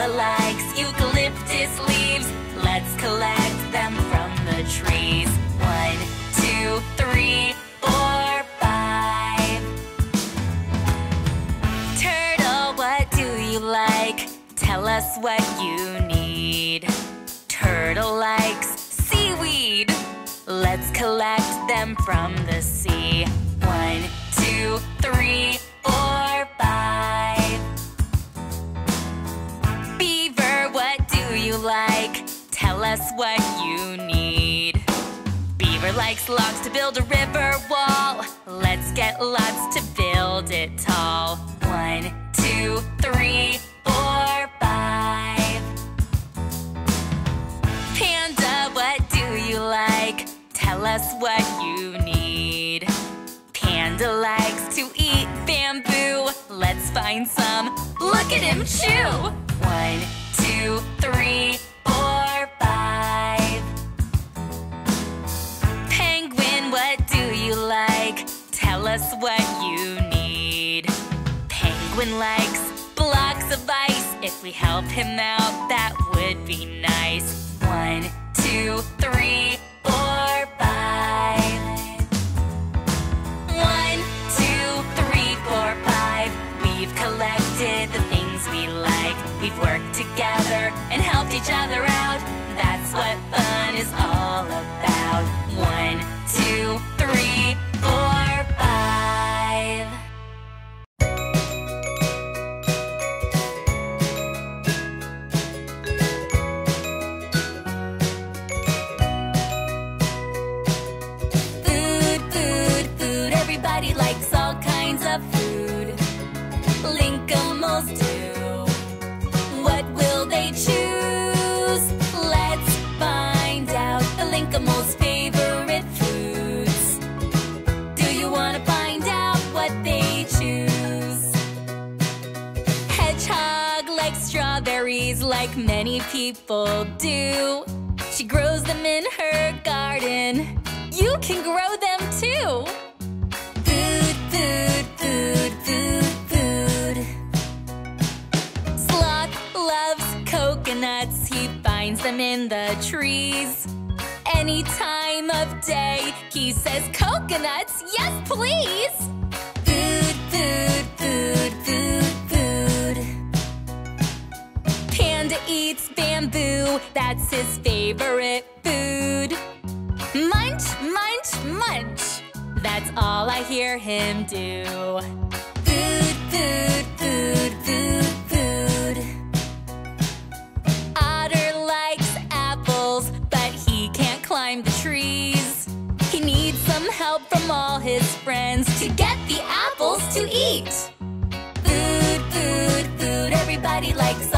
Koala likes eucalyptus leaves. Let's collect them from the trees. One, two, three, four, five. Turtle, what do you like? Tell us what you need. Turtle likes seaweed. Let's collect them from the sea. Logs to build a river wall. Let's get lots to build it tall. One, two, three, four, five. Panda, what do you like? Tell us what you need. Panda likes to eat bamboo. Let's find some. Look at him chew. One, two, three, four, Us what you need. Penguin likes blocks of ice. If we help him out, that would be nice. One, two, three, four, five. One, two, three, four, five. We've collected the things we like. We've worked together and helped each other out. That's what do. She grows them in her garden. You can grow them too. Food, food, food, food, food. Sloth loves coconuts. He finds them in the trees. Any time of day, he says coconuts, yes please. Favorite food. Munch, munch, munch. That's all I hear him do. Food, food, food, food, food. Otter likes apples, but he can't climb the trees. He needs some help from all his friends to get the apples to eat. Food, food, food. Everybody likes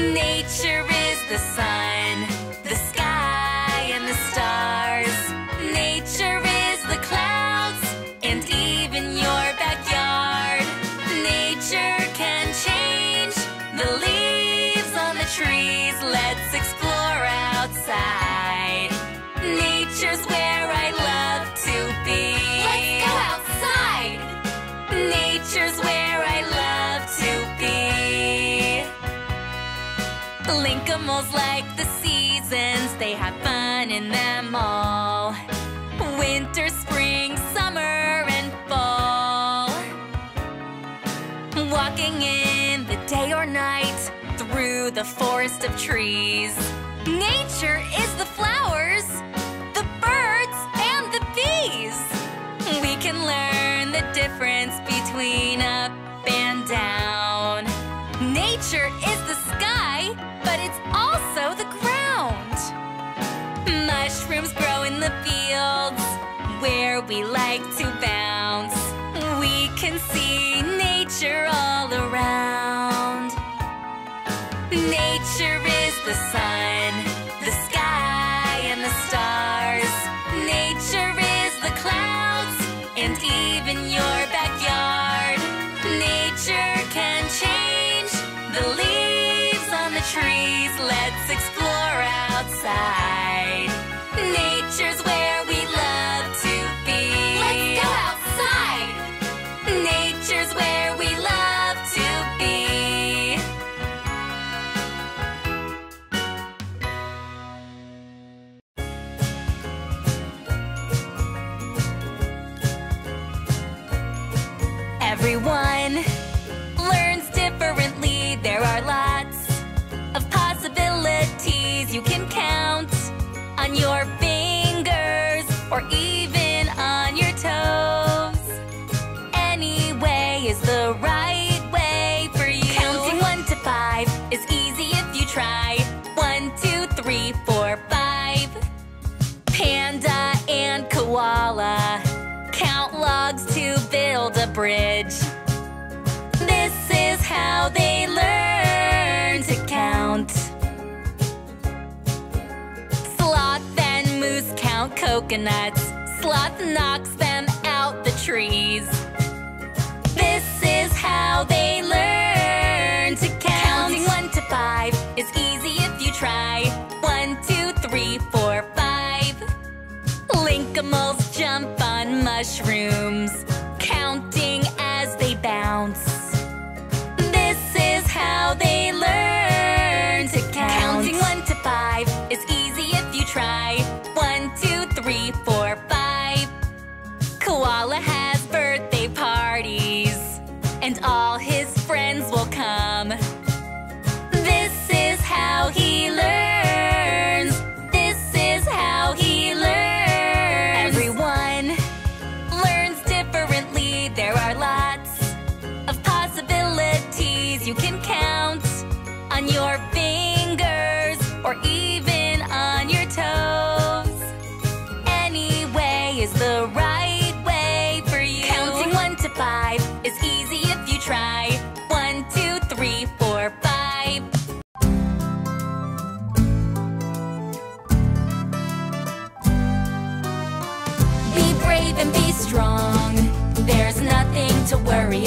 nature is the sign. of trees. Nature is the flowers, the birds, and the bees. We can learn the difference between up and down. Nature is the sky, but it's also the ground. Mushrooms grow in the fields where we like your face. coconuts. Sloth knocks them out the trees. This is how they learn to count. Counting one to five is easy if you try. One, two, three, four, five. Linkimals jump on mushrooms. worry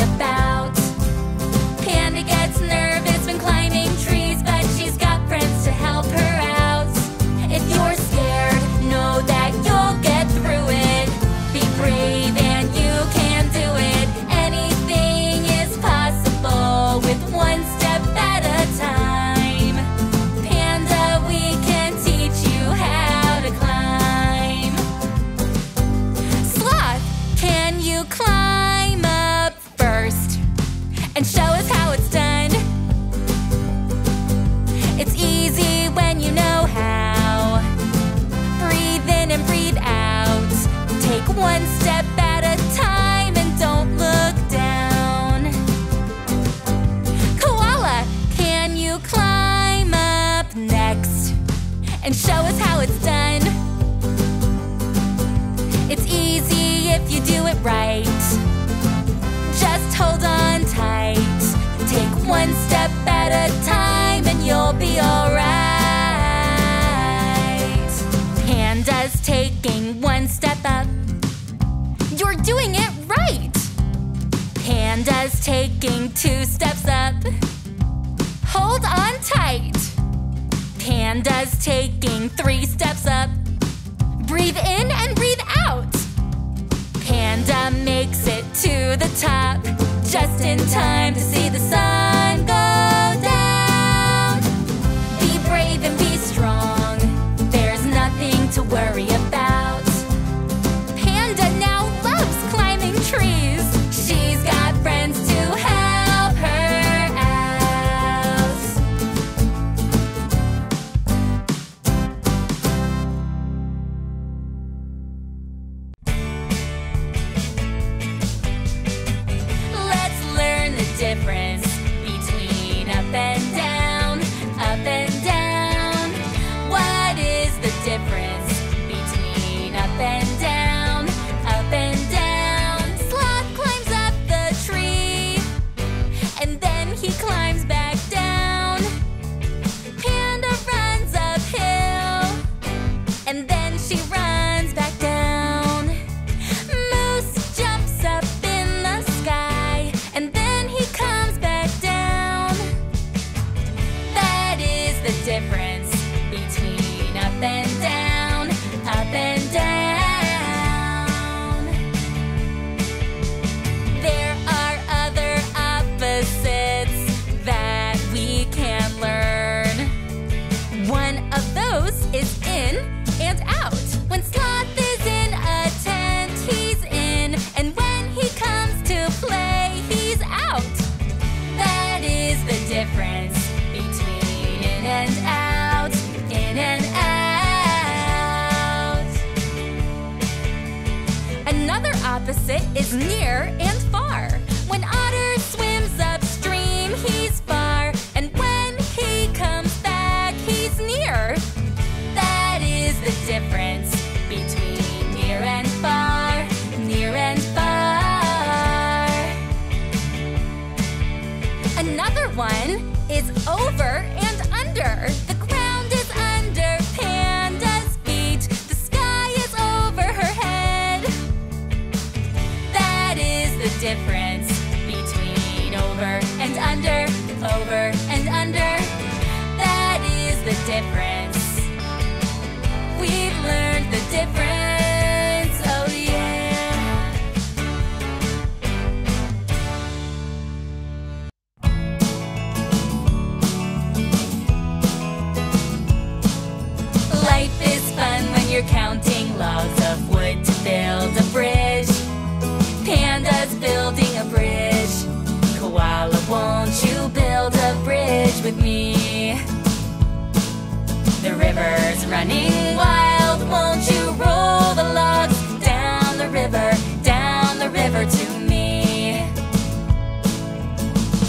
running wild, won't you roll the logs down the river, down the river to me?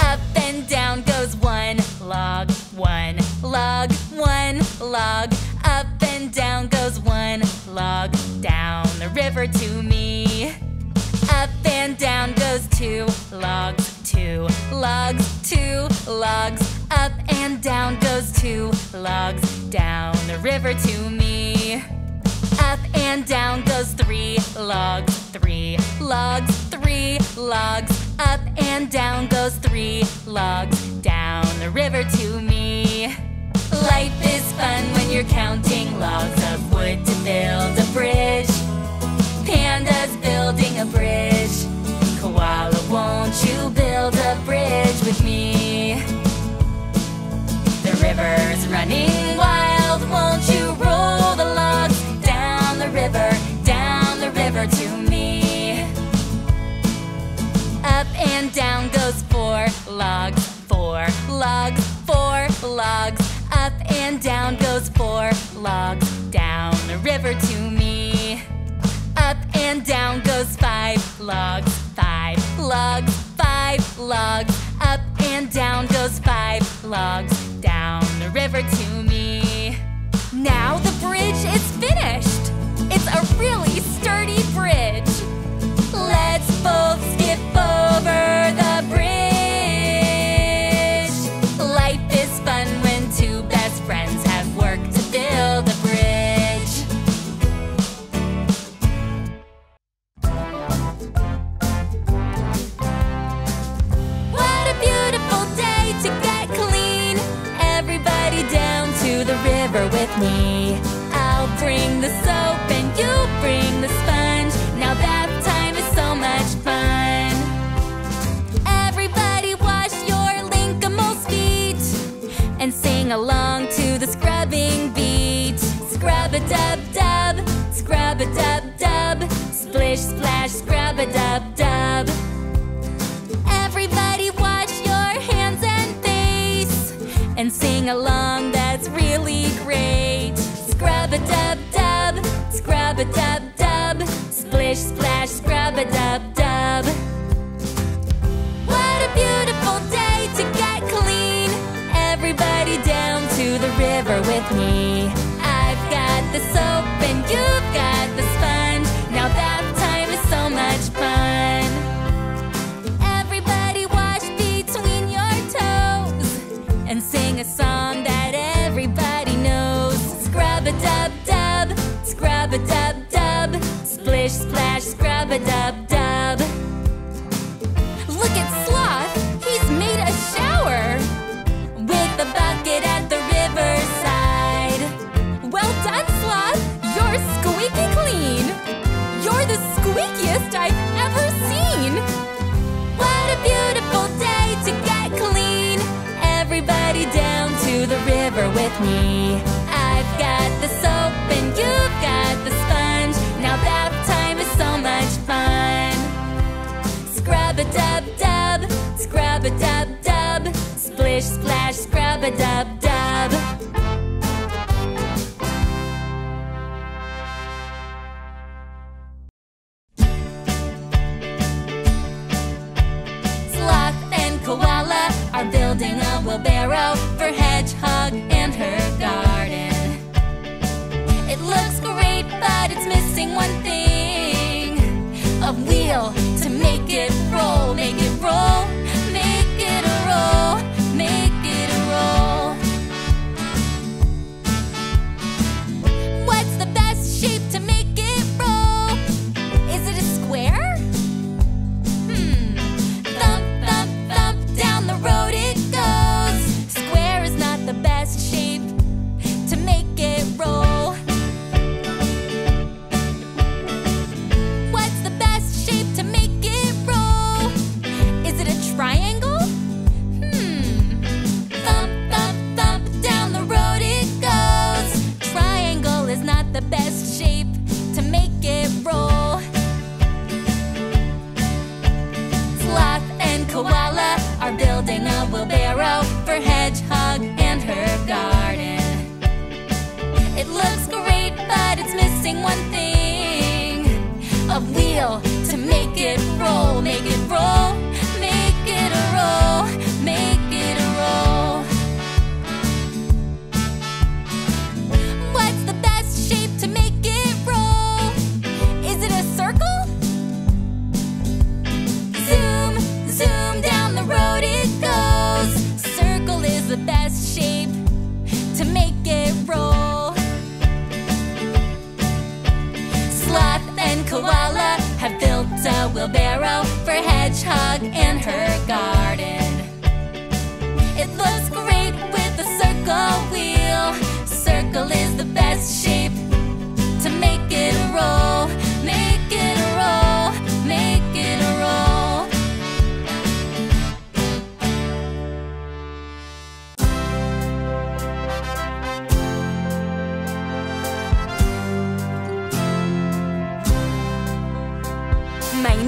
Up and down goes one log, one log, one log. Up and down goes one log, down the river to me. Up and down goes two logs, two logs, two logs. Up and down goes two logs, down the river to me. Up and down goes three logs, three logs, three logs. Up and down goes three logs, down the river to me. Life is fun when you're counting logs of wood to build a bridge. Panda's building a bridge. Koala, won't you build a bridge with me? river's running wild. Won't you roll the logs down the river, down the river to me? Up and down goes four logs, four logs, four logs. Up and down goes four logs, down the river to me. Up and down goes five logs, five logs, five logs. Up and down goes five logs river to me. Now the bridge is finished. It's a really sturdy bridge. Let's both skip over the a dub dub. Splish splash, scrub a dub dub. Everybody wash your hands and face and sing along, that's really great. Scrub a dub dub, scrub a dub dub. Splish splash, scrub a dub dub. What a beautiful day to get clean. Everybody down to the river with me. with me. I've got the soap and you've got the sponge. Now bath time is so much fun. Scrub a dub dub, scrub a dub dub, splish splash, scrub a dub dub. Sloth and koala are building a wheelbarrow.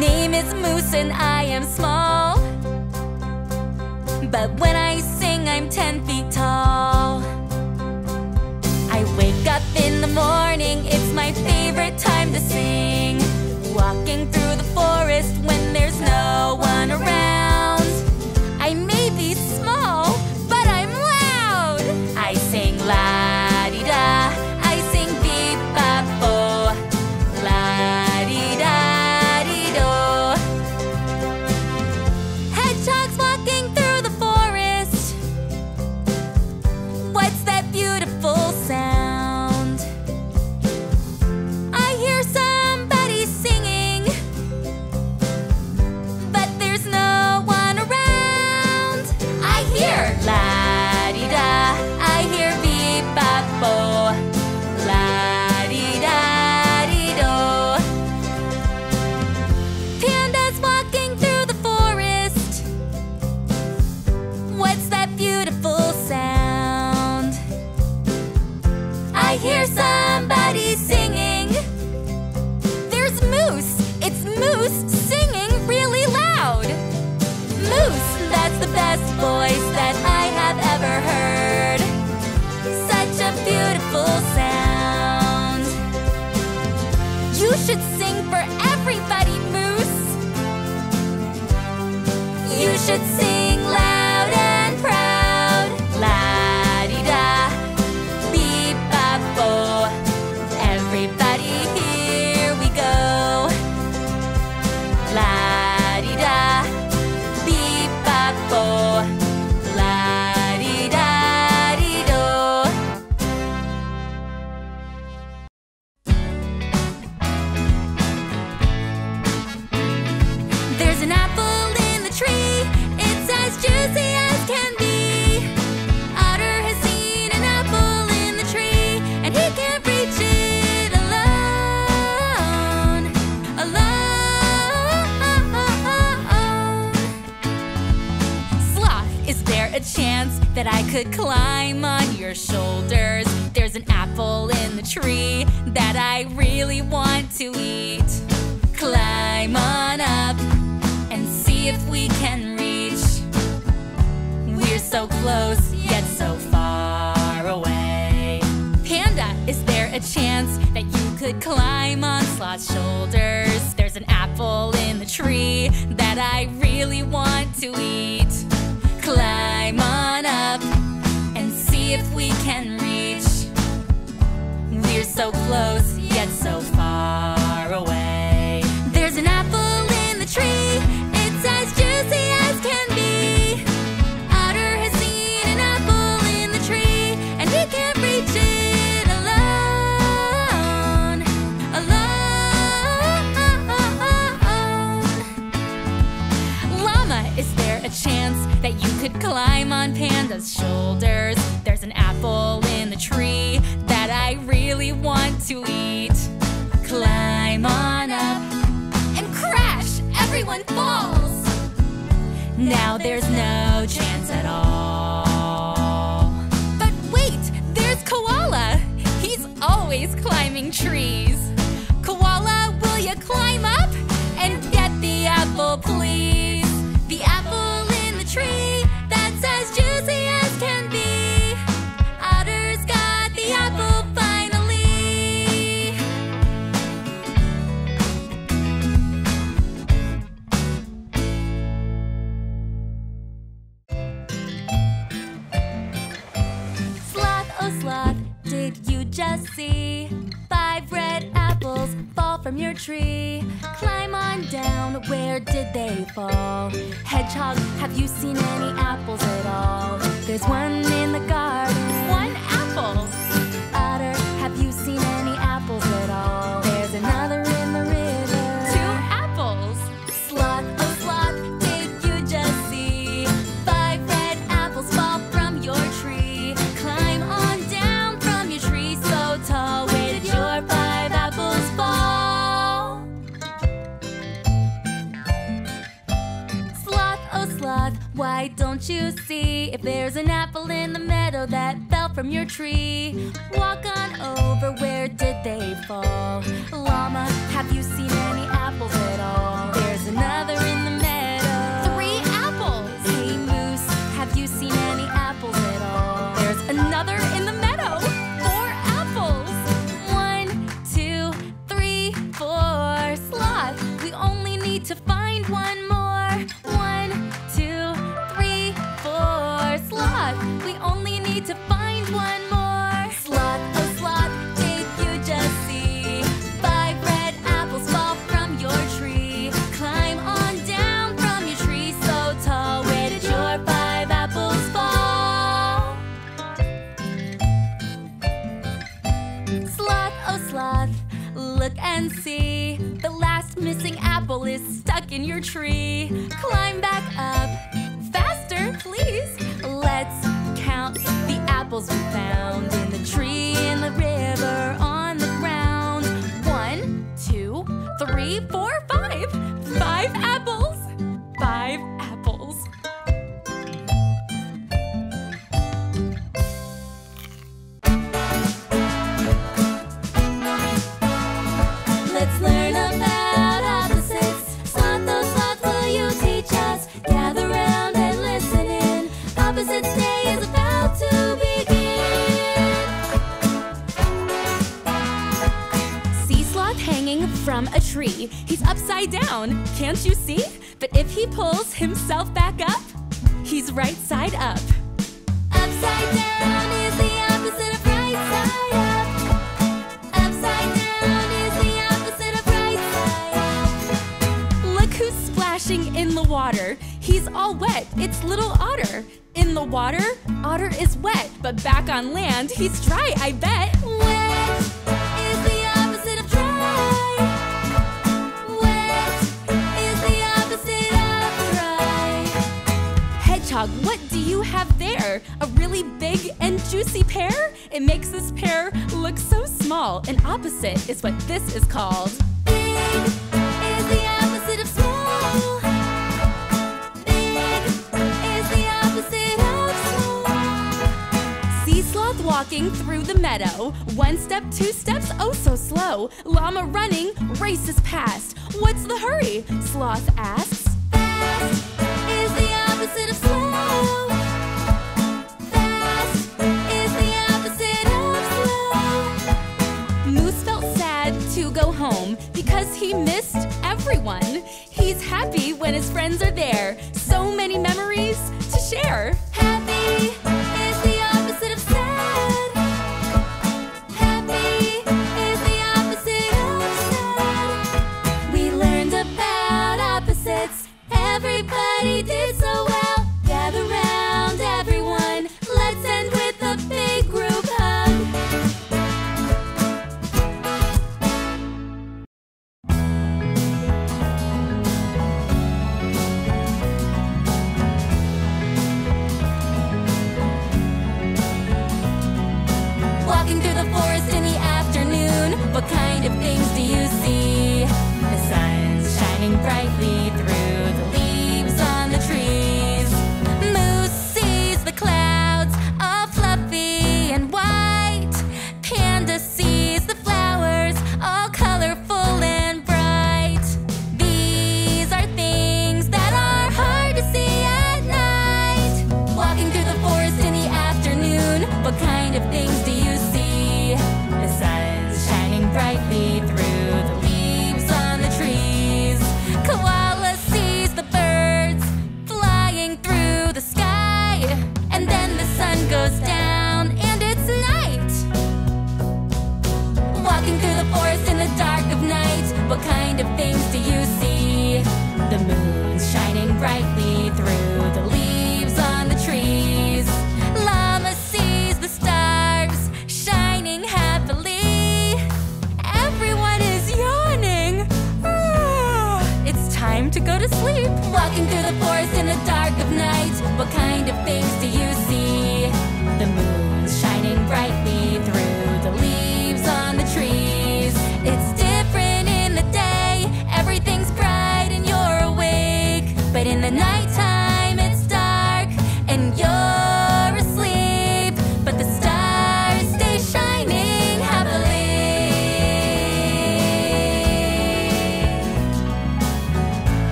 name is Moose and I am small. But when I sing I'm ten feet tall. I wake up in the morning, it's my favorite time to sing. Walking through the forest when there's no The climb. now there's no tree. Climb on down, where did they fall? Hedgehog, have you seen any apples at all? There's one in the garden. There's an apple in the meadow that fell from your tree. Walk on over, where did they fall? Llama, have you seen any apples at all? There's another in the meadow. Three apples! Hey, Moose, have you seen any apples at all? There's another tree. Everybody did so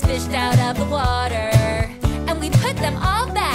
fished out of the water, and we put them all back.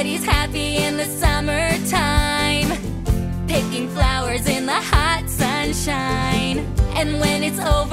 Everybody's happy in the summertime. Picking flowers in the hot sunshine. And when it's over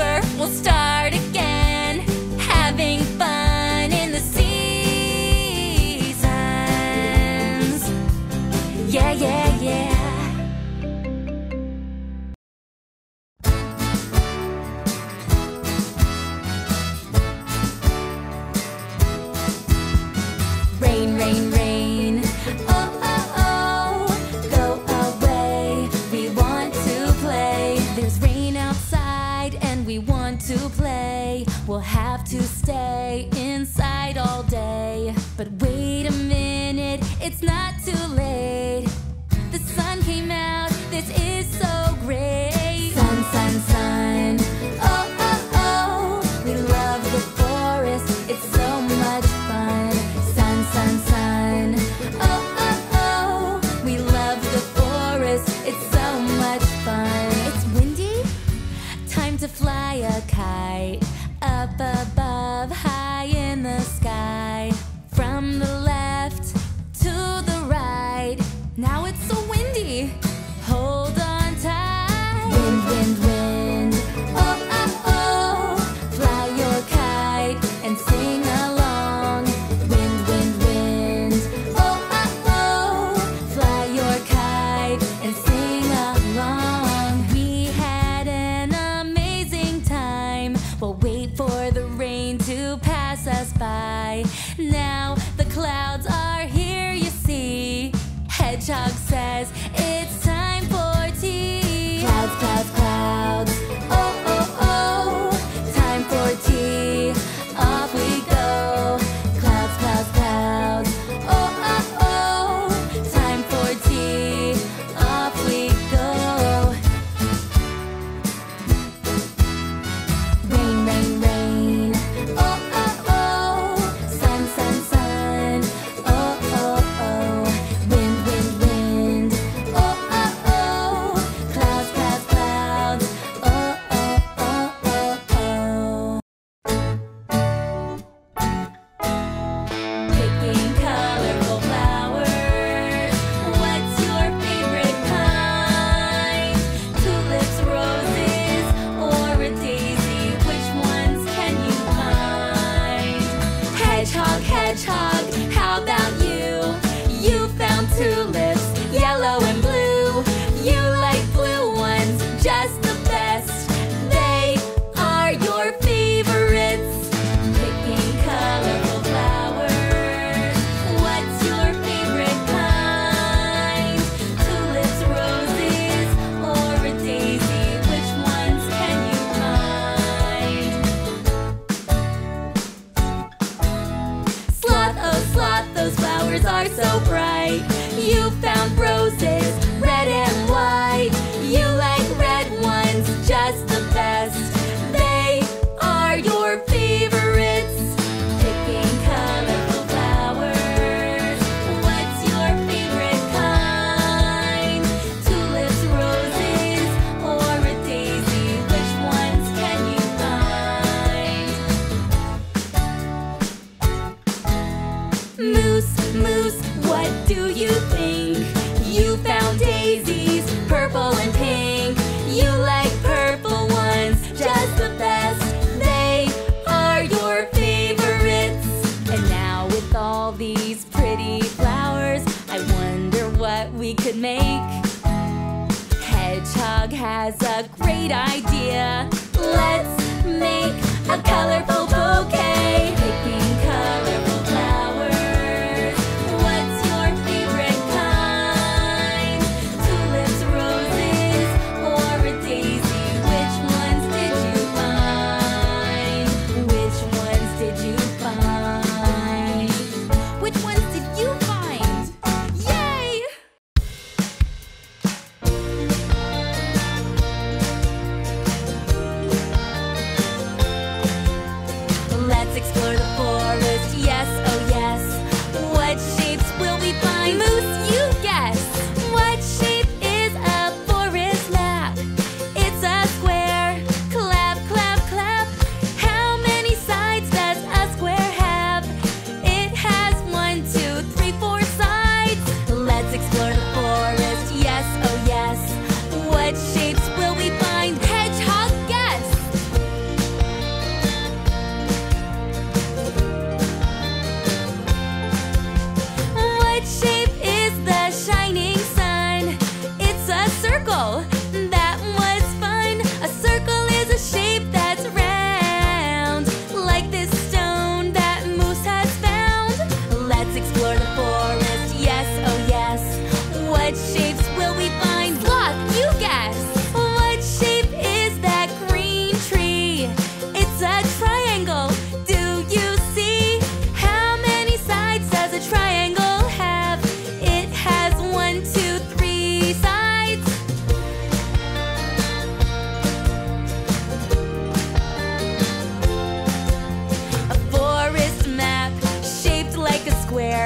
has a great idea. Let's make a colorful bouquet.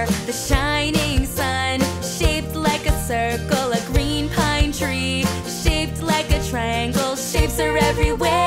the shining sun, shaped like a circle, a green pine tree, shaped like a triangle, shapes are everywhere.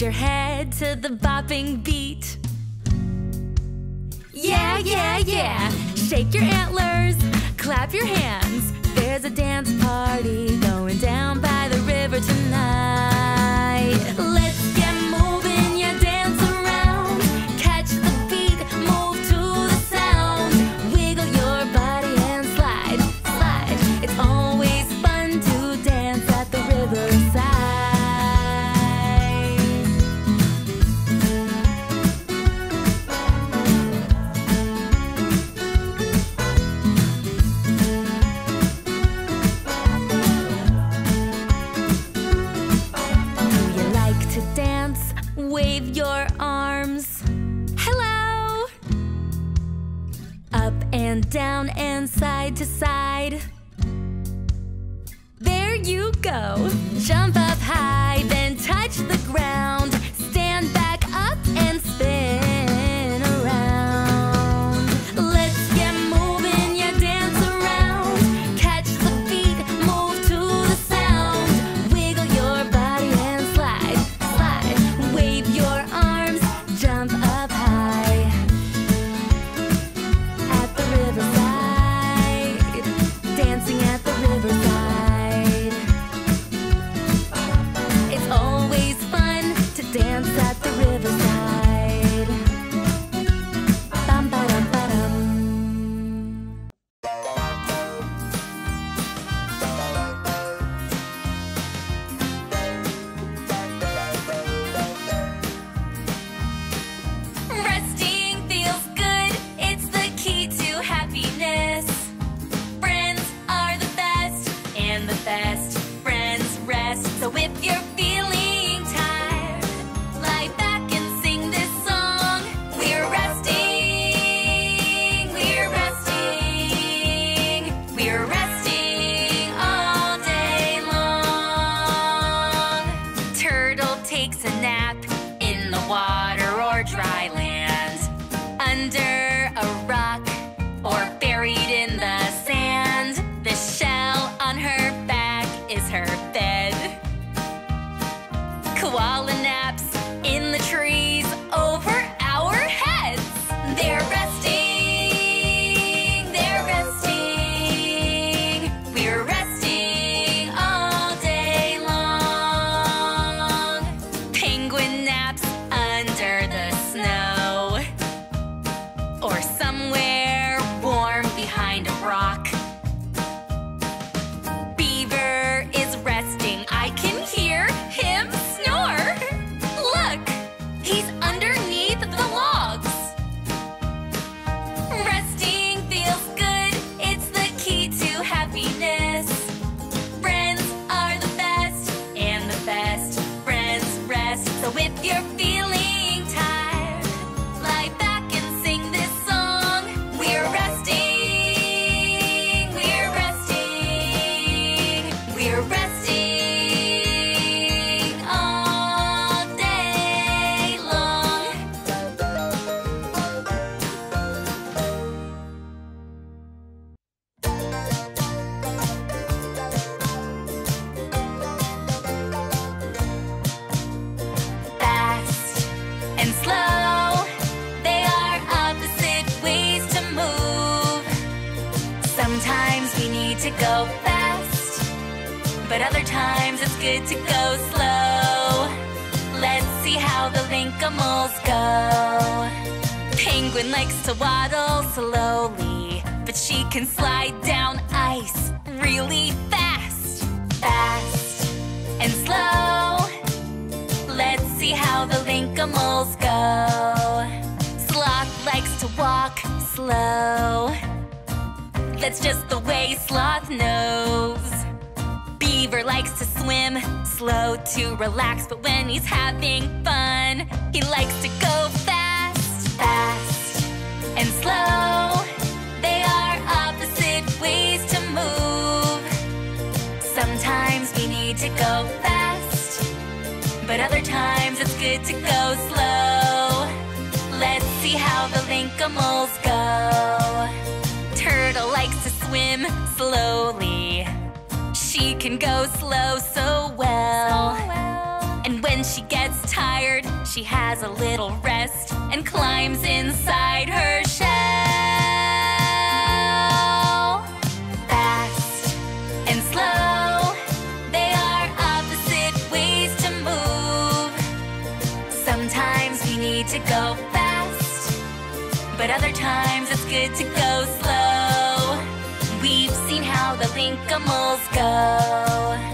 Your head to the bopping can slide down ice really fast. Fast and slow. Let's see how the Linkimals go. Sloth likes to walk slow. That's just the way Sloth knows. Beaver likes to swim slow to relax, but when he's having fun, he likes to go fast, fast, and slow. To go fast, but other times it's good to go slow. Let's see how the Linkimals go. Turtle likes to swim slowly. She can go slow so well. And when she gets tired, she has a little rest and climbs inside her shell. But other times it's good to go slow. We've seen how the Linkimals go.